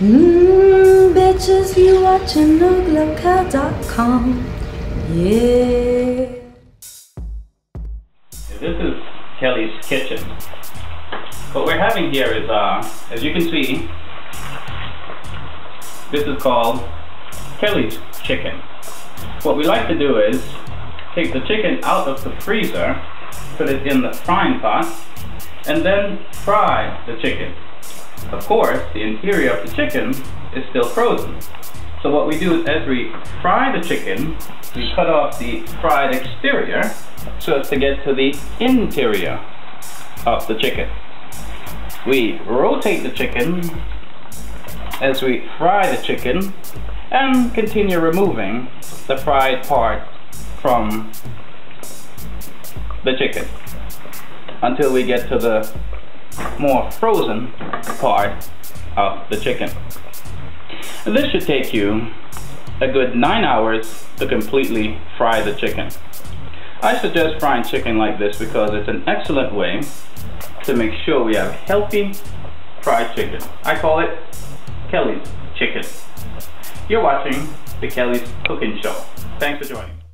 Mmm, bitches, you watching noglokel.com. Yeah. This is Kelly's kitchen. What we're having here is, uh, as you can see, this is called Kelly's chicken. What we like to do is take the chicken out of the freezer, put it in the frying pot, and then fry the chicken. Of course, the interior of the chicken is still frozen. So what we do is as we fry the chicken, we cut off the fried exterior so as to get to the interior of the chicken. We rotate the chicken as we fry the chicken and continue removing the fried part from the chicken until we get to the more frozen part of the chicken. This should take you a good nine hours to completely fry the chicken. I suggest frying chicken like this because it's an excellent way to make sure we have healthy fried chicken. I call it Kelly's Chicken. You're watching the Kelly's Cooking Show. Thanks for joining.